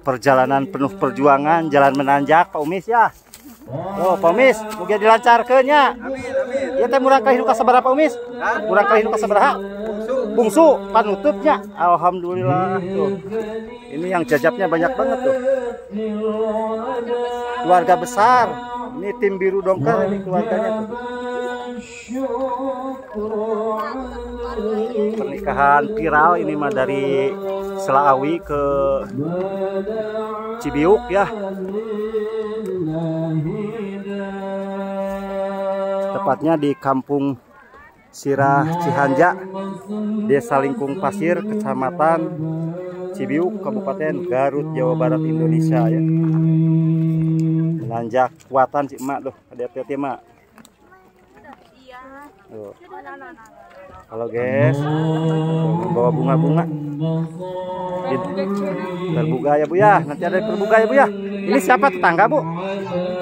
perjalanan penuh perjuangan, jalan menanjak, Pak Umis ya. Oh, Pak Umis, mugia dilancarkeun nya. Ieu teh murang kali nu kasabaraha Pak Umis? Murang kali nu kasabaraha? Bungsu panutupnya. Alhamdulillah tuh. Ini yang jajabnya banyak banget tuh. Keluarga besar. Ini tim biru dongker ini keluarganya tuh. Pernikahan viral ini mah dari Selaawi ke Cibiuk ya. Tepatnya di Kampung Sirah Cihanja, Desa Lingkung Pasir, Kecamatan Cibiuk, Kabupaten Garut, Jawa Barat, Indonesia ya. Menanjak kuatan Cik Mak tuh, hati-hati Mak. Tuh. Halo guys, bawa bunga-bunga. Terbuka ya bu ya, nanti ada terbuka ya bu ya. Ini siapa tetangga bu?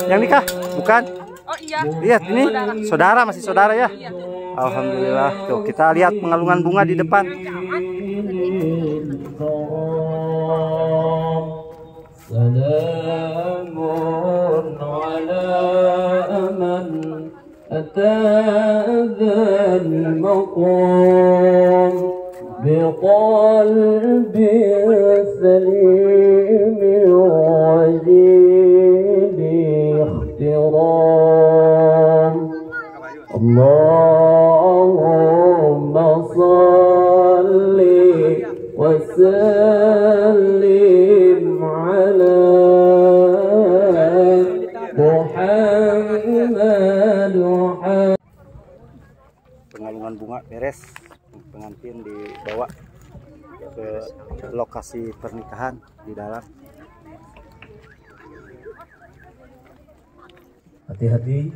Yang nikah? Bukan? Oh iya. Lihat ini saudara masih saudara ya. Iya, Alhamdulillah. Tuh kita lihat pengalungan bunga di depan. Salamun أتى ذا المقام بقلب سليم وجيد احترام اللهم صل وسلم bunga beres, pengantin dibawa ke lokasi pernikahan di dalam. Hati-hati.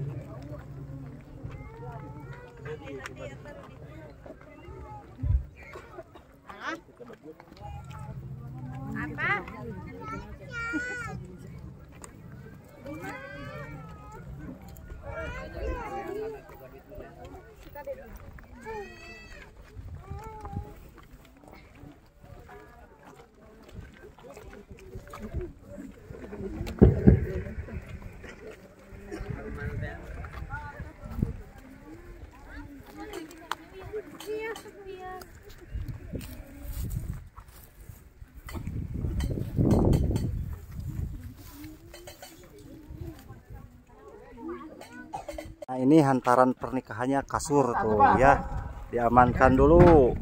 Ini hantaran pernikahannya kasur tuh ya, diamankan dulu.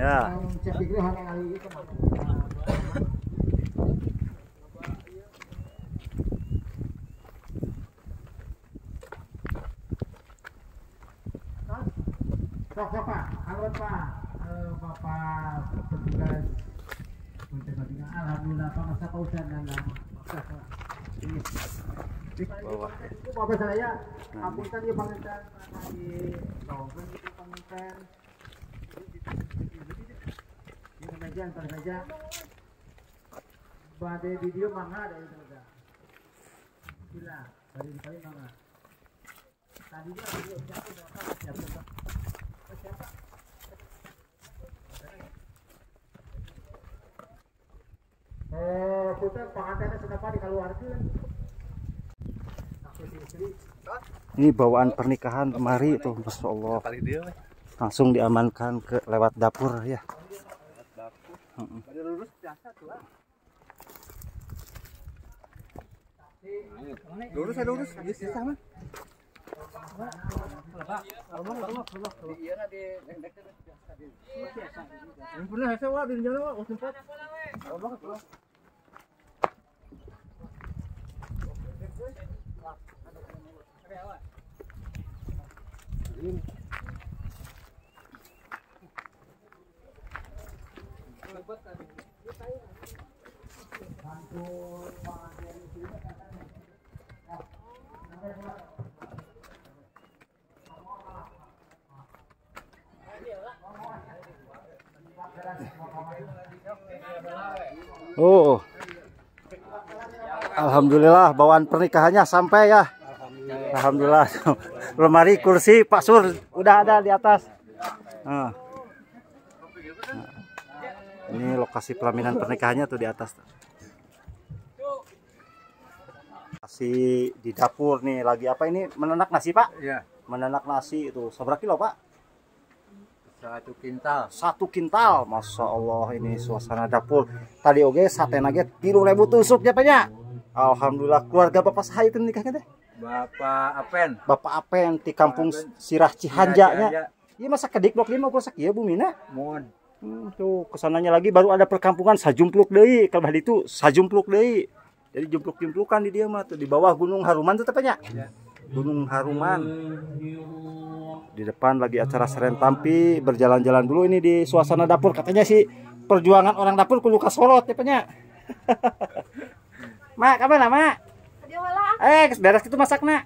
Ya. Sok Pak, halo Pak, Eh, Bapak. Petugas. Alhamdulillah Pak. Masa pausan dan. Bawah. Bapak saya, apunten ya panginten di Bawang itu panginten. Ini meja antar saja. Badai video mangga itu saja. Gila, dari kali mangga. Tadi dia siapa siapa siapa siapa. Eh, putar pengantinnya kenapa dikeluarkan? Ini bawaan pernikahan kemari tuh, masya Allah. Langsung diamankan ke lewat dapur ya. Lurus ya lurus, mah. Yang pernah saya wah di jalan wah sempat. Oh. Alhamdulillah bawaan pernikahannya sampai ya. Alhamdulillah. Lemari kursi Pak Sur udah ada di atas. Nah. Nah. Ini lokasi pelaminan pernikahannya tuh di atas. Masih di dapur nih lagi apa ini menenak nasi pak? Iya. Menenak nasi itu seberapa kilo pak? Satu kintal. Satu kintal, masya Allah ini suasana dapur. Tadi oke sate nugget tilu ribu tusuk ya ya? Alhamdulillah keluarga bapak saya itu nikahnya teh. Bapak Apen. Bapak Apen di kampung Sirah Cihanjanya. Iya, masa kedik blok lima gua sak iya Bu Mina. Mun. Hmm, tuh ke sananya lagi baru ada perkampungan sajumpluk deui kalau itu sajumpluk deui. Jadi jumpluk-jumplukan di dia mah tuh di bawah Gunung Haruman tuh tepatnya. Iya. Gunung Haruman. Di depan lagi acara seren tampi berjalan-jalan dulu ini di suasana dapur katanya sih perjuangan orang dapur kudu kasorot tepatnya. mak, kapan mak? Eh, beres itu masak nak.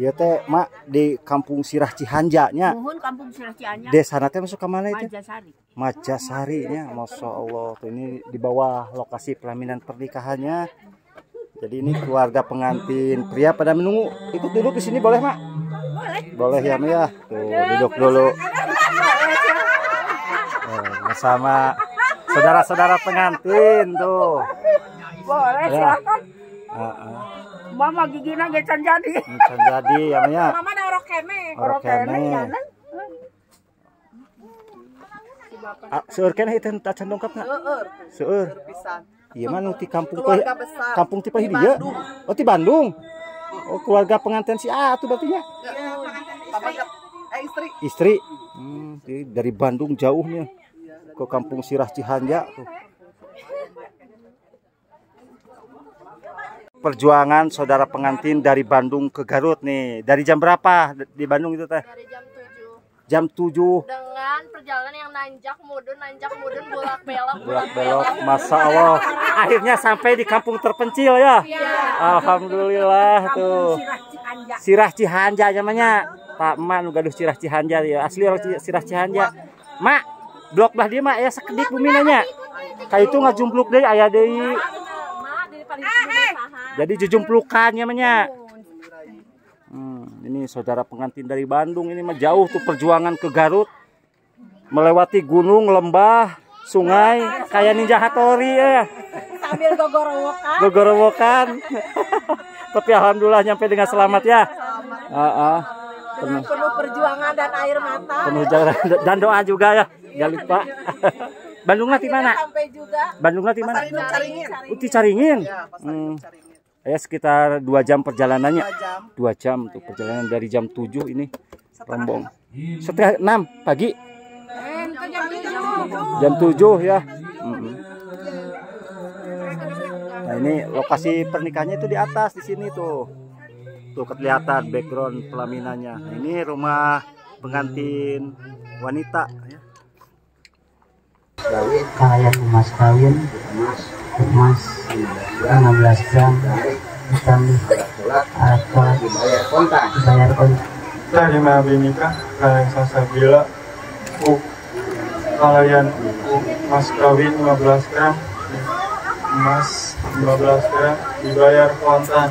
Iya teh, mak di kampung Sirah Cihanjanya. Nuhun kampung Sirah Cianjak. Desa teh masuk ke mana itu? Majasari. Majasari nya, masya Allah. Tuh ini di bawah lokasi pelaminan pernikahannya. Jadi ini keluarga pengantin pria pada menunggu. Ikut duduk di sini boleh mak? Boleh. Boleh ya mak ya. Tuh duduk dulu. Eh, bersama saudara-saudara pengantin tuh. Boleh Ya. silakan. Heeh. Mama gigina gecan jadi. Bisa jadi ya mak ya. Mama ada orok kene. Orok kene. ya, Ah, Seueur keneh itu tacan dongkap nak? Seueur. Iya mah nu ti kampung Pah- kampung ti Pahidi ya? Oh ti Bandung. Oh keluarga pengantin si A tuh berarti nya. Istri. Hmm, ti- dari Bandung jauhnya ke kampung Sirah Cihanja tuh. Perjuangan saudara pengantin dari Bandung ke Garut nih. Dari jam berapa di Bandung itu teh? dari jam 7 Jam 7 dengan perjalanan yang nanjak mudun nanjak mudun bolak belok bolak belok masa Allah. Akhirnya sampai di kampung terpencil ya? Alhamdulillah tuh. Sirah Cihanja. Namanya. Pak Emak nu gaduh Sirah Cihanja ya asli orang Sirah Cihanja. Mak blok bah dia mak ya sekedik bumi nanya kayak itu ngajumpluk deh ayah deui jadi jujumplukan namanya Hmm, ini saudara pengantin dari Bandung ini mah jauh tuh perjuangan ke Garut melewati gunung, lembah, sungai kayak ninja Hattori ya. Sambil gogorowokan. Gogorowokan. Tapi alhamdulillah nyampe dengan selamat ya. Heeh. Penuh, Penuh perjuangan dan air mata. penuh jalan dan doa juga ya. Jangan lupa. Bandung di mana? Sampai juga. Bandung di mana? Caringin. Uti Caringin. Hmm. Ya sekitar dua jam perjalanannya. Dua jam tuh perjalanan dari jam 7 ini rombong. Setengah enam pagi. Jam 7 ya. Mm-mm. Nah ini lokasi pernikahannya itu di atas di sini tuh. Tuh kelihatan background pelaminannya. Nah, ini rumah pengantin wanita. Kayak emas kawin. Emas 15 gram. Ditambah atau bayar kontak Terima binika kalian sasabila u. Kalian u mas kawin 15 gram. Emas 15 gram dibayar kontan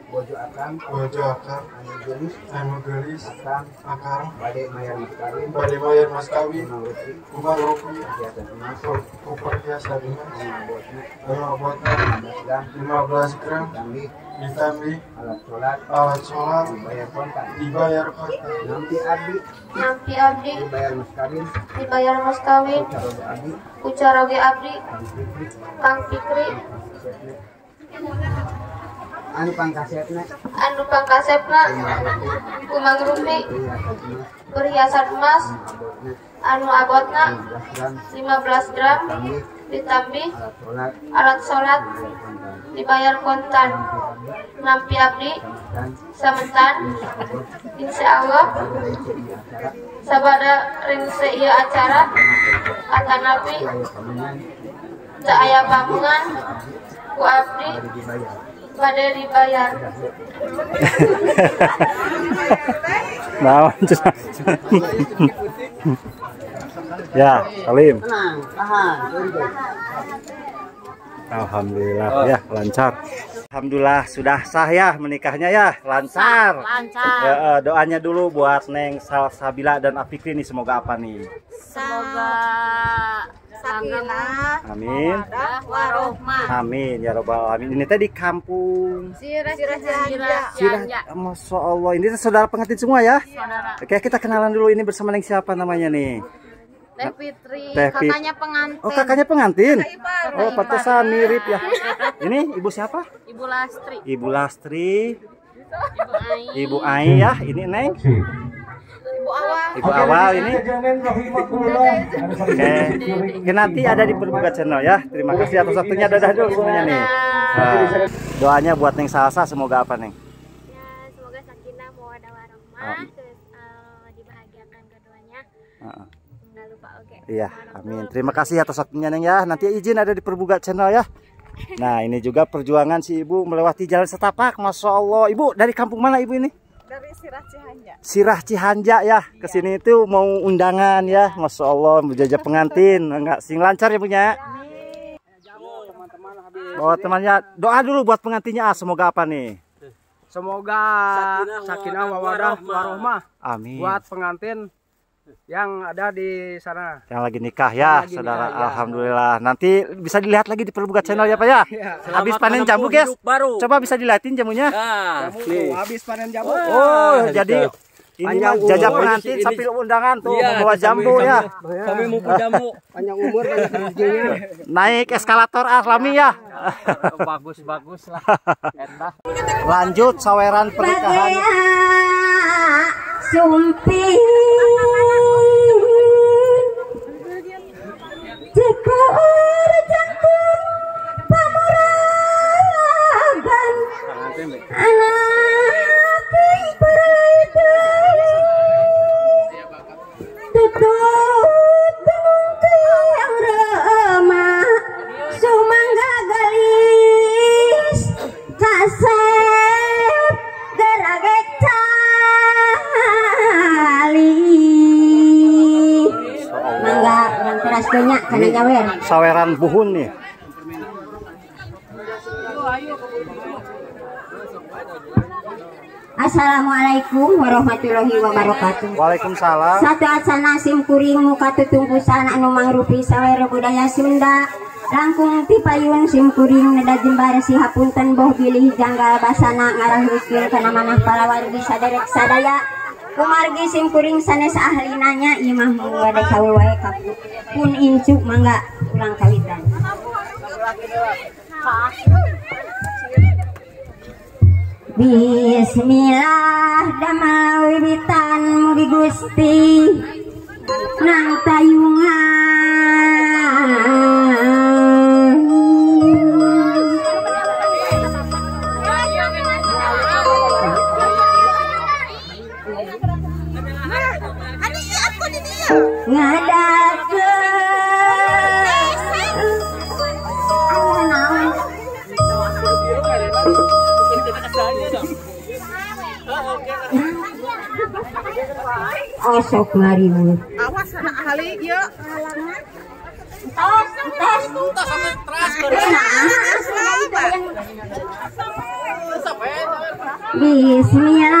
Bojo Akang Bojo Akar Anu Gelis Anu Gelis Akang Akar Bade Mayar Mas Kawin Pada Maya Mas Kawin Umar Rupi Uperhiasa Dimas Rumah 15 gram 15 gram ditambah alat sholat alat sholat Bayar kontak dibayar kontak Nanti Abdi Nampi abdi Dibayar Mas Kawin dibayar mas kawin Carogo Abdi ucaroge abdi Kang Fikri kang fikri Anu pangkasetna anu pangkasepna kumang rupi perhiasan emas. Anu abotna. 15 gram 15 gram. Tambih ditambih alat sholat. Dibayar kontan. Nampi abdi. Sametan Insya Allah. Sabada rinse ieu acara. Atanapi Tak aya bangunan Ku abdi Bade dibayar cenah. Ya, Salim. Alhamdulillah ya lancar. Alhamdulillah sudah sah ya menikahnya ya lancar. Lancar. Ya, eh, doanya dulu buat Neng Salsabila dan Afikri nih semoga apa nih? Semoga sakinah, Amin. warohmah. Amin ya robbal alamin. Ini teh di kampung Sirah Sirah Sirah. Masya Allah ini saudara pengantin semua ya. Oke kita kenalan dulu ini bersama Neng siapa namanya nih? Teh Fitri Teh Fit- Kakaknya pengantin Oh kakaknya pengantin. Oh pantesan mirip ya. Ini ibu siapa? Ibu Lastri Ibu Lastri, Ibu Ai Ibu Ai ya. Ini Neng. Ibu Awal Ibu awal ini. Oke. Nanti ada di Perbuka Channel ya. Terima kasih atas waktunya. Dadah dulu semuanya nih. Nah, doanya buat Neng Salsa semoga apa Neng? Ya, semoga sakinah mawaddah warahmah Amin. terus eh, dibahagiakan keduanya. Heeh. Enggak lupa oke. Iya, amin. Terima kasih atas waktunya Neng ya. Nanti izin ada di Perbuka Channel ya. Nah, ini juga perjuangan si Ibu melewati jalan setapak. Masya Allah. Ibu dari kampung mana Ibu ini? Dari Sirah Cihanja. Sirah Cihanja ya. Ke sini itu mau undangan ya. Masya Allah, menjajah pengantin. Enggak, sing lancar ya punya. Oh temannya doa dulu buat pengantinnya ah, semoga apa nih? Semoga sakinah mawadah warohmah Amin. buat pengantin yang ada di sana. Yang lagi nikah ya, lagi saudara. nikah, ya. Alhamdulillah. Nanti bisa dilihat lagi di Perbuka Channel ya Pak ya. Habis panen jambu guys. baru. Coba bisa dilihatin jamunya. Jamu habis panen jamu. Oh, jadi ini mah umur. pengantin sambil undangan tuh Iya, membawa jambu ya. Kami mau jamu. Panjang umur banyak rezekinya. Naik eskalator aslami ya. bagus bagus lah. Lanjut saweran pernikahan. Sumpih Anak yang berlaku Tutup teras banyak karena gawer Saweran buhun nih. Assalamualaikum warahmatullahi wabarakatuh Waalaikumsalam. Satu asana sim kuring muka tutumpusan anu mangrupi sawero budaya Sunda langkung ti payun sim kuring neda jembar si hapunten boh bilih janggal basana ngarah ruskin kana manah palawargi saderek sadaya kumargi sim kuring sanes ahli nanya imah mengade kawe wae kapu pun incu mangga ulang kawitan. Bismillah damel wiwitan mugi Gusti. Nang tayungan Osok ngariwut. Awas anak ahli yuk. Tos, tos, tos, Bismillah damel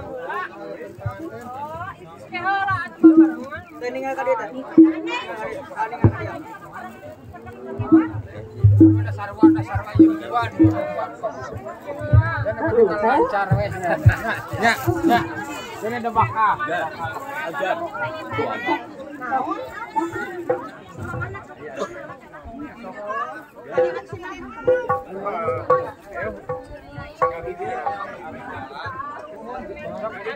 payung udah udah udah. Hadapan, hadapan. Ya, ya. Ini ada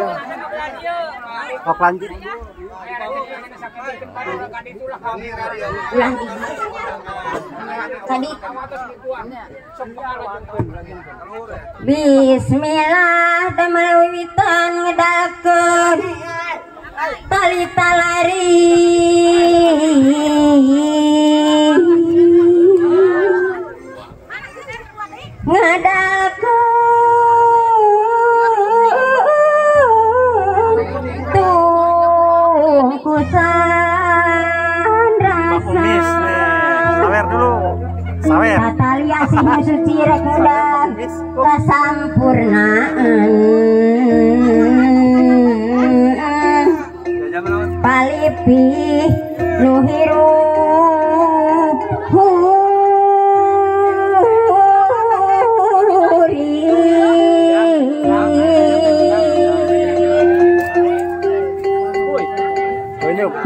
bakal. Sok lanjut. ulang tadi Bismillah tamawitan ngedalkeun tali talari ngedalkeun Pak Umis nih. Sawer dulu. Sawer. Natalia sih suci rek udah kesampurnaan palipi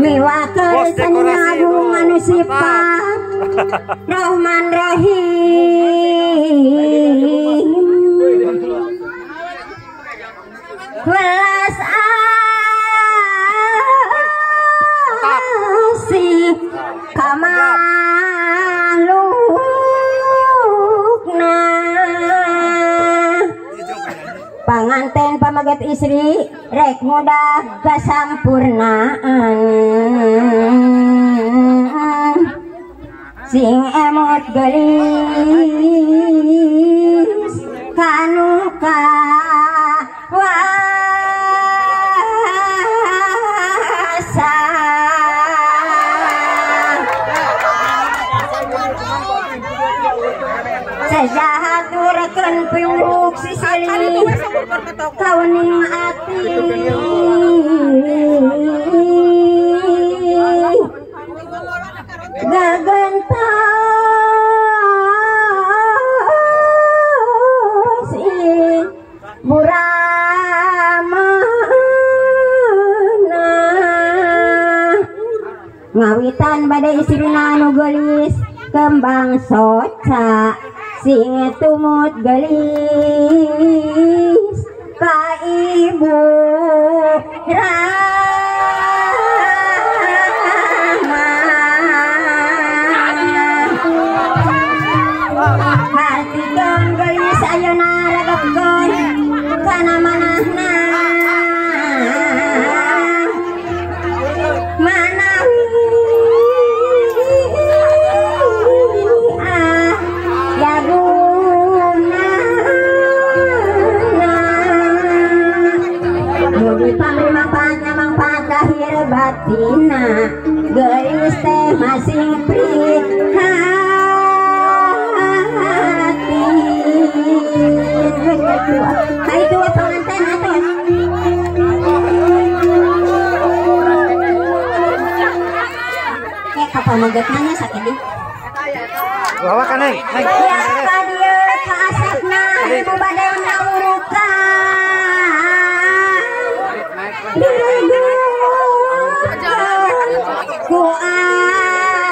Miwa kesenian agung manusia. Rahman Rahim. Welas asih kamalukna Panganten pamagat istri rek mudah kasampurnaan sing emot gelis kembang soca sing tumut gelis. Ka ibu Rama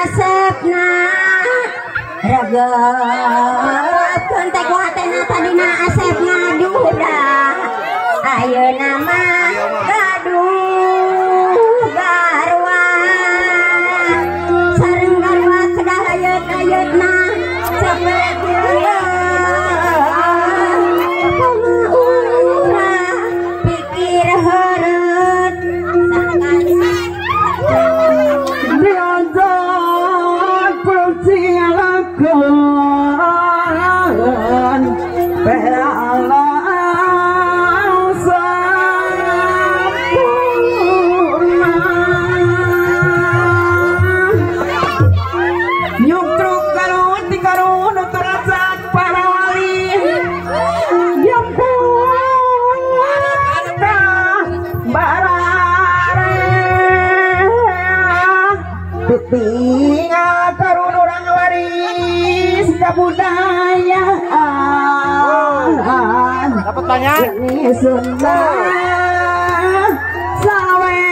asapna. Regep Kontek watena tadina asapna duda Ayo karun orang waris kebudayaan Dapat banyak? Ini Sunda. Sawe.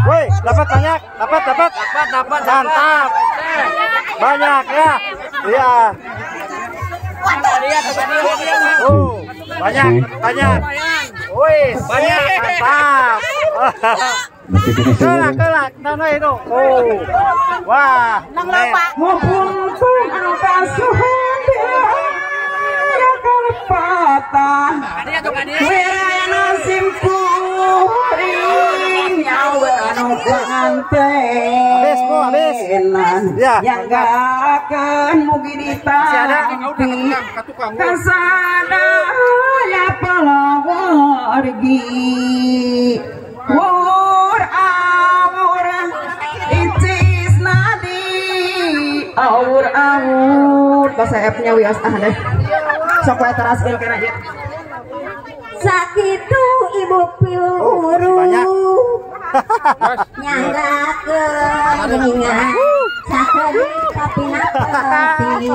Woi, dapat banyak, dapat, dapat, dapat, dapat, mantap, banyak ya, iya. Oh, banyak, banyak. Woi, banyak, mantap. Kelak, kelak, mana itu? Oh, wah, nek. Mumpung angka suhada Patah. Wirana simpuring Nyawa anu Habis, Bu, habis. Ya. Yang gak akan mugi ditampi Kasada ya palawargi Wur awur Icis nadi Awur awur Bahasa F-nya wios ah deh Sok wae teraskeun kena ieu. Sakitu ibu piuru Nyanggakeun Sakali tapi napepi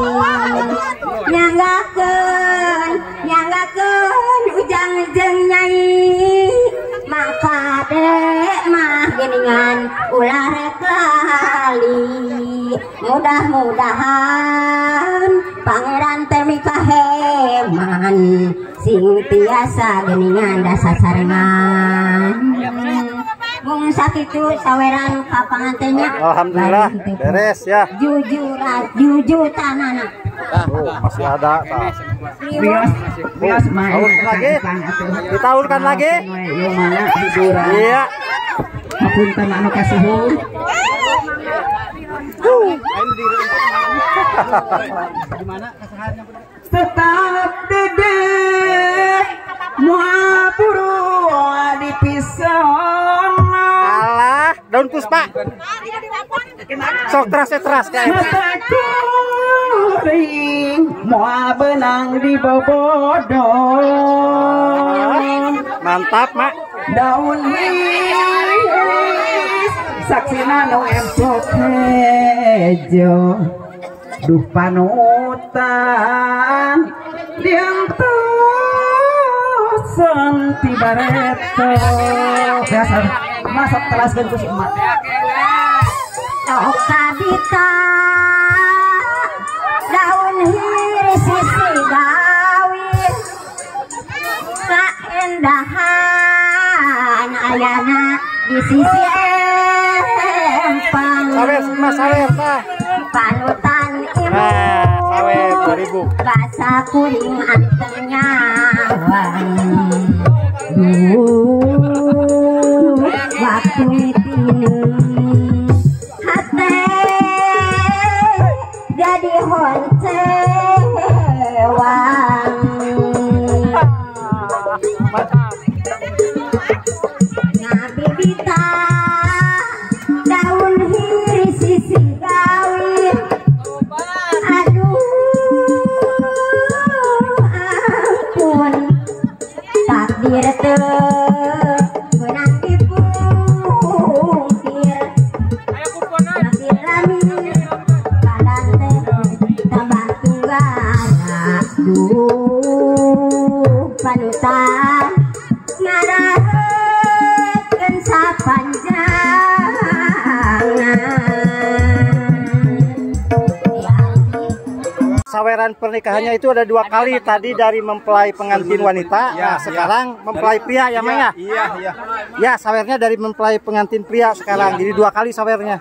Nyanggakeun Nyanggakeun ujang jeung nyai Maka dek mah geningan ulah rek Mudah-mudahan Pangeran temi kaheman Sing tiasa geningan dasa sarengan Mung sakitu saweran ka pangantennya Alhamdulillah, beres ya. Jujur jujur tanana Oh, masih ada. wios mah. Tahun lagi, ditaulkan lagi. Iya. Hapunten anu kasuhun. Tetap dedek Mua puru dipisah Alah, daun puspa. Sok teras ya teras benang di bobodong Mantap, Mak. daun wis saksina nu empok hejo duh panutan diang tosan tibareto biasa masuk telaskeun ku si emak. Tok kabita daun hiris sisi gawin Kaendahan ayana di sisi empang. Sawer, Mas sawer, tah. Panutan ibu Nah, sawer 2000. Basa kuring antengnya duh panutan ngarahekeun sapanjangna Saweran pernikahannya itu ada dua kali tadi dari mempelai pengantin wanita, nah, sekarang mempelai pria ya, Mang ya? Iya, iya. Ya, sawernya dari mempelai pengantin pria sekarang. Jadi dua kali sawernya.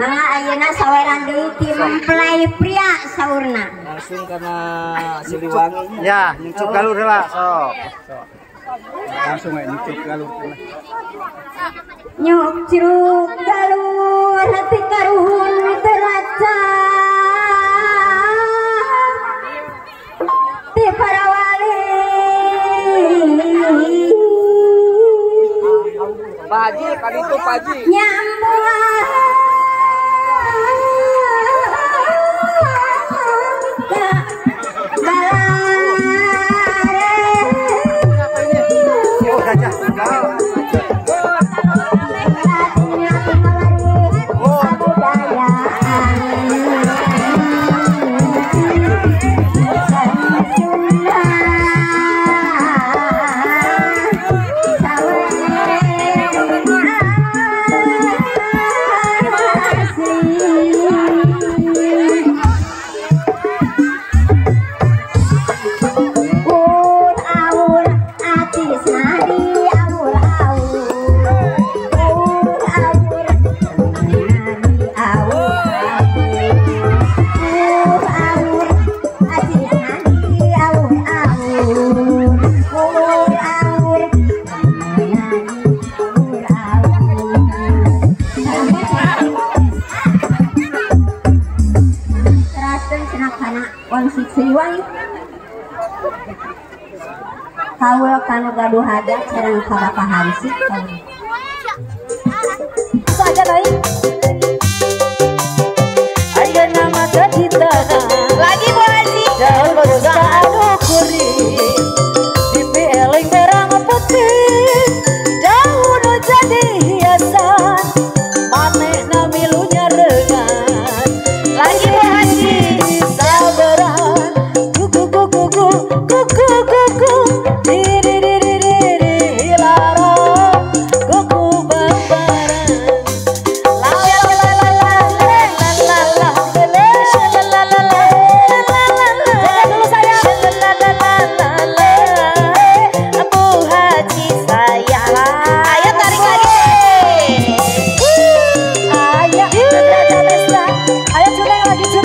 Nah, ayeuna saweran deui ti memplay pria saurna. Langsung kana Siliwangi. Ya, nyucup galur heula sok. Langsung ae nyucup galur heula. Ciruk galur hati karuhun teraca. Ti para wali. Kali itu paji. Nyambung. Kaul kanu gaduh ada sarang kabapahan sih. Ya. Itu aja baik.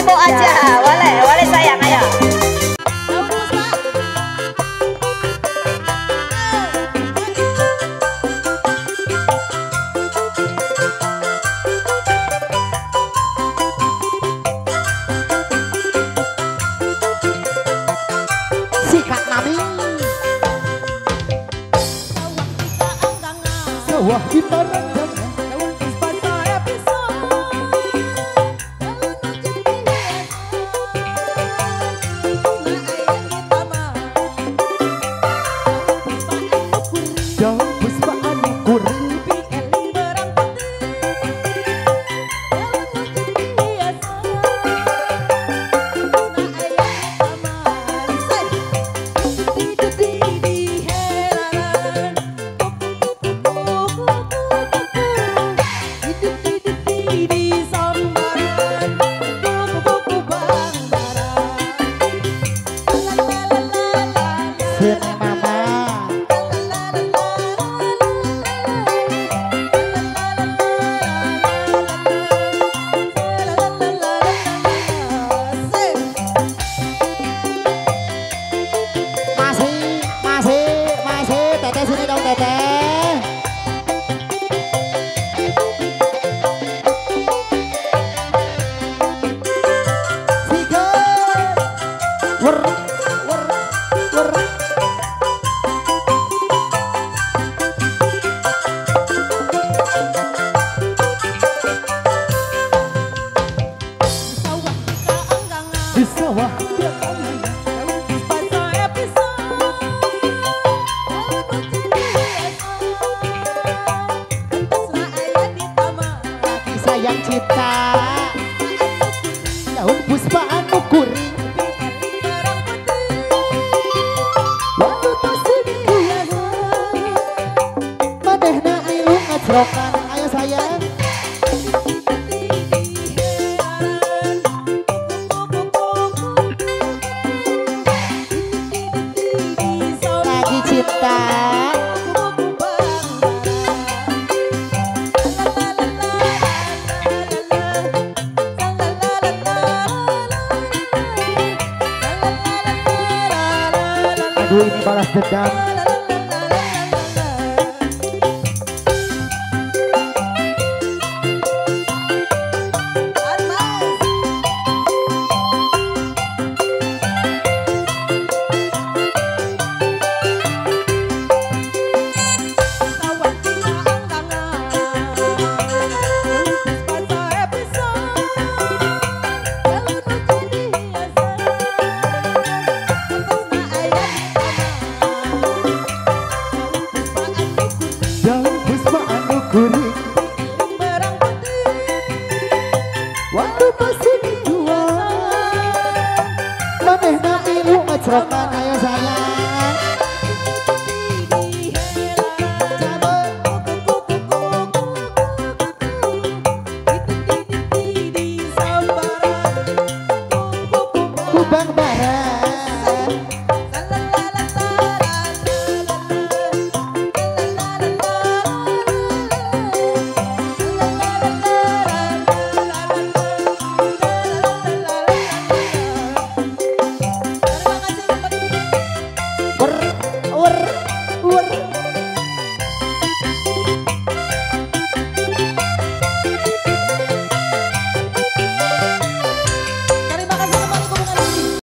Haribo aja. Yeah.